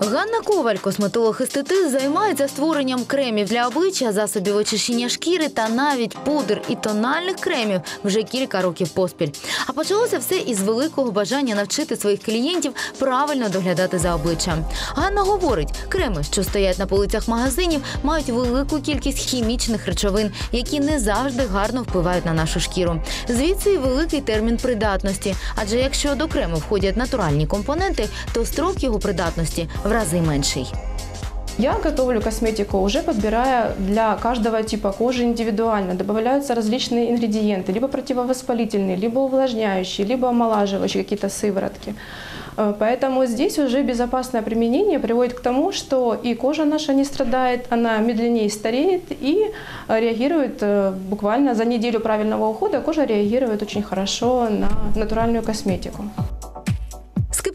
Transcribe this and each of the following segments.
Ганна Коваль, косметолог-естетист, займається створенням кремів для обличчя, засобів очищення шкіри та навіть пудр і тональних кремів вже кілька років поспіль. А почалося все із великого бажання навчити своїх клієнтів правильно доглядати за обличчям. Ганна говорить, креми, що стоять на полицях магазинів, мають велику кількість хімічних речовин, які не завжди гарно впливають на нашу шкіру. Звідси і великий термін придатності. Адже якщо до крему входять натуральні компоненти, то строк його придатності в рази менший. Я готовлю косметику, уже подбирая для каждого типа кожи индивидуально. Добавляются различные ингредиенты, либо противовоспалительные, либо увлажняющие, либо омолаживающие какие-то сыворотки. Э, Поэтому здесь уже безопасное применение приводит к тому, что и кожа наша не страдает, она медленнее стареет и э, реагирует э, буквально за неделю правильного ухода, кожа реагирует очень хорошо на натуральную косметику.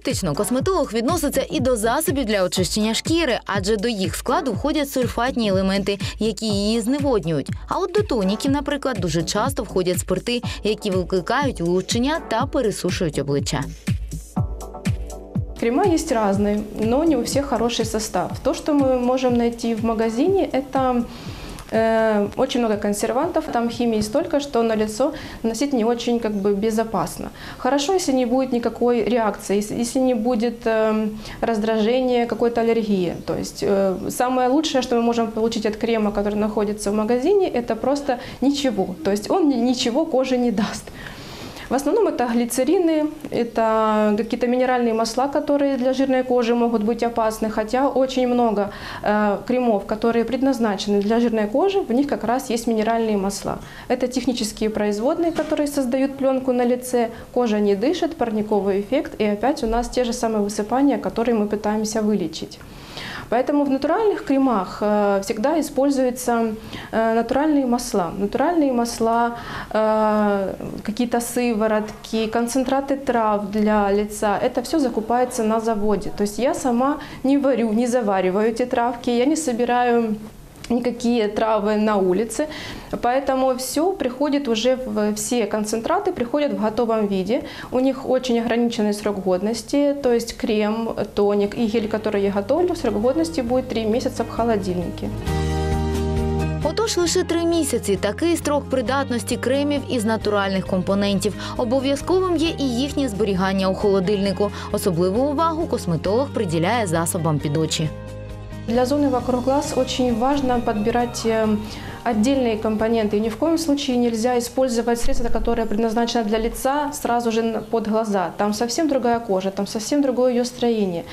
Скептично косметолог відноситься і до засобів для очищення шкіри, адже до їх складу входять сульфатні елементи, які її зневоднюють. А от до тоніків, наприклад, дуже часто входять спирти, які викликають лущення та пересушують обличчя. Крема есть разные, но не у всех хороший состав. То, что мы можем найти в магазине, это э, очень много консервантов, там химии столько, что на лицо наносить не очень как бы безопасно. Хорошо, если не будет никакой реакции, если, не будет э, раздражения, какой-то аллергии. То есть э, самое лучшее, что мы можем получить от крема, который находится в магазине, это просто ничего. То есть он ни- ничего коже не даст. В основном это глицерины, это какие-то минеральные масла, которые для жирной кожи могут быть опасны, хотя очень много э, кремов, которые предназначены для жирной кожи, в них как раз есть минеральные масла. Это технические производные, которые создают пленку на лице, кожа не дышит, парниковый эффект, и опять у нас те же самые высыпания, которые мы пытаемся вылечить. Поэтому в натуральных кремах э, всегда используются э, натуральные масла. Натуральные масла, э, какие-то сыворотки, концентраты трав для лица. Это все закупается на заводе. То есть я сама не варю, не завариваю эти травки, я не собираю никакие травы на улице, поэтому все приходит уже в все концентраты приходят в готовом виде. У них очень ограниченный срок годности, то есть крем, тоник и гель, который я готовлю, срок годности будет 3 месяца в холодильнике. Отож, лише три місяці такий строк придатності кремів із натуральних компонентів. Обов'язковим є і їхнє зберігання у холодильнику. Особливу увагу косметолог приділяє засобам під очі. Для зоны вокруг глаз очень важно подбирать э, отдельные компоненты. И ни в коем случае нельзя использовать средство, которое предназначено для лица, сразу же под глаза. Там совсем другая кожа, там совсем другое ее строение.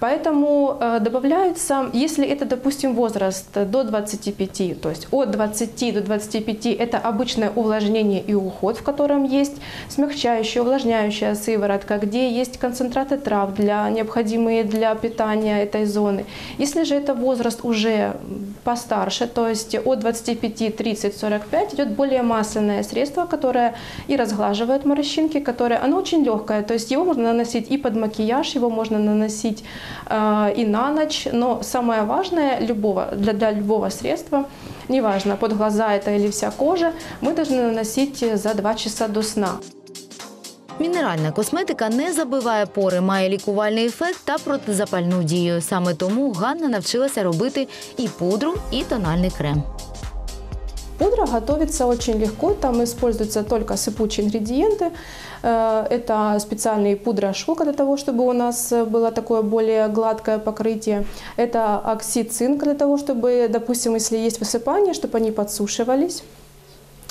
Поэтому э, добавляются, если это, допустим, возраст до 25, то есть от 20 до 25, это обычное увлажнение и уход, в котором есть смягчающая, увлажняющая сыворотка, где есть концентраты трав, для, необходимые для питания этой зоны. Если же это возраст уже постарше, то есть от 25, 30, 45, идет более масляное средство, которое и разглаживает морщинки, которое, оно очень легкое, то есть его можно наносить и под макияж, его можно наносить э, и на ночь, но самое важное любого, для, для любого средства, неважно, под глаза это или вся кожа, мы должны наносить за 2 часа до сна. Мінеральна косметика не забиває пори, має лікувальний ефект та протизапальну дію. Саме тому Ганна навчилася робити і пудру, і тональний крем. Пудра готовится очень легко, там используются только сыпучие ингредиенты. Э, Это специальный пудра шелка для того, чтобы у нас было такое более гладкое покрытие. Это оксид цинка для того, чтобы, допустим, если есть высыпания, чтобы они подсушивались.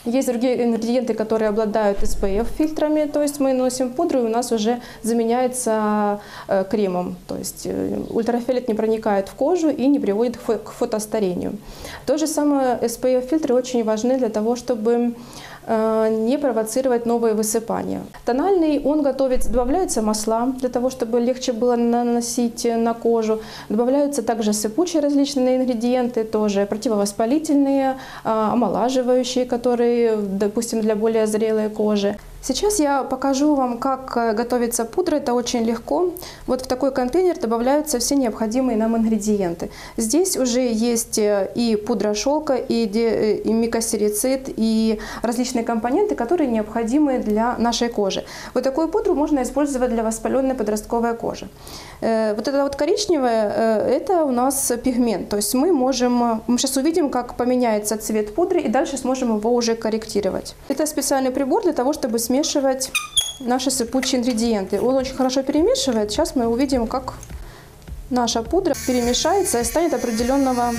Есть другие ингредиенты, которые обладают SPF-фильтрами, то есть мы наносим пудру, и у нас уже заменяется э, кремом. То есть э, ультрафиолет не проникает в кожу и не приводит к фо- к фотостарению. То же самое SPF-фильтры очень важны для того, чтобы не провоцировать новые высыпания. Тональный, он готовится, добавляются масла для того, чтобы легче было наносить на кожу. Добавляются также сыпучие различные ингредиенты, тоже противовоспалительные, а, омолаживающие, которые, допустим, для более зрелой кожи. Сейчас я покажу вам, как э, готовится пудра. Это очень легко. Вот в такой контейнер добавляются все необходимые нам ингредиенты. Здесь уже есть э, и пудра шелка, и, э, и микосерицид, и различные компоненты, которые необходимы для нашей кожи. Вот такую пудру можно использовать для воспаленной подростковой кожи. Вот это вот коричневое, это у нас пигмент. То есть мы можем, мы сейчас увидим, как поменяется цвет пудры, и дальше сможем его уже корректировать. Это специальный прибор для того, чтобы смешивать наши сыпучие ингредиенты. Он очень хорошо перемешивает. Сейчас мы увидим, как наша пудра перемешается и станет определенного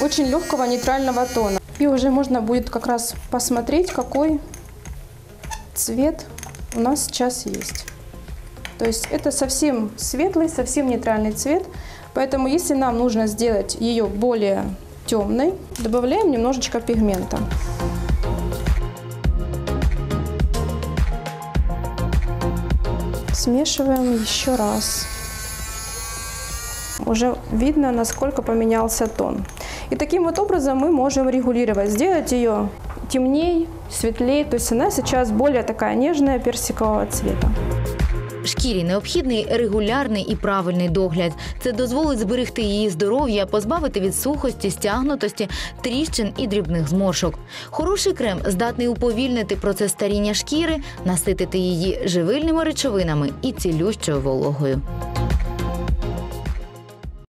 очень легкого нейтрального тона. И уже можно будет как раз посмотреть, какой цвет у нас сейчас есть. То есть это совсем светлый, совсем нейтральный цвет. Поэтому если нам нужно сделать ее более темной, добавляем немножечко пигмента. Смешиваем еще раз. Уже видно, насколько поменялся тон. И таким вот образом мы можем регулировать, сделать ее темней, светлее. То есть она сейчас более такая нежная, персикового цвета. Шкірі необхідний регулярний і правильний догляд. Це дозволить зберегти її здоров'я, позбавити від сухості, стягнутості, тріщин і дрібних зморшок. Хороший крем здатний уповільнити процес старіння шкіри, наситити її живильними речовинами і цілющою вологою.